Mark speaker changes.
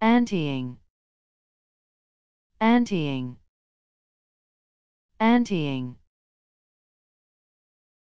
Speaker 1: anteing. Anteing. Anteing.